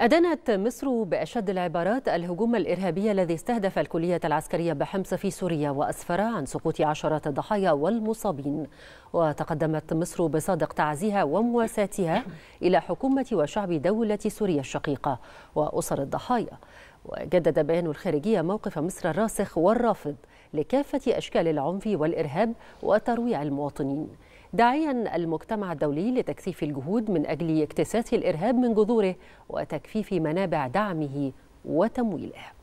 أدانت مصر بأشد العبارات الهجوم الإرهابي الذي استهدف الكلية العسكرية بحمص في سوريا وأسفر عن سقوط عشرات الضحايا والمصابين. وتقدمت مصر بصادق تعزيها ومواساتها إلى حكومة وشعب دولة سوريا الشقيقة وأسر الضحايا. وجدد بيان الخارجية موقف مصر الراسخ والرافض لكافة أشكال العنف والإرهاب وترويع المواطنين. داعيا المجتمع الدولي لتكثيف الجهود من أجل اكتساس الإرهاب من جذوره وتكفيف منابع دعمه وتمويله.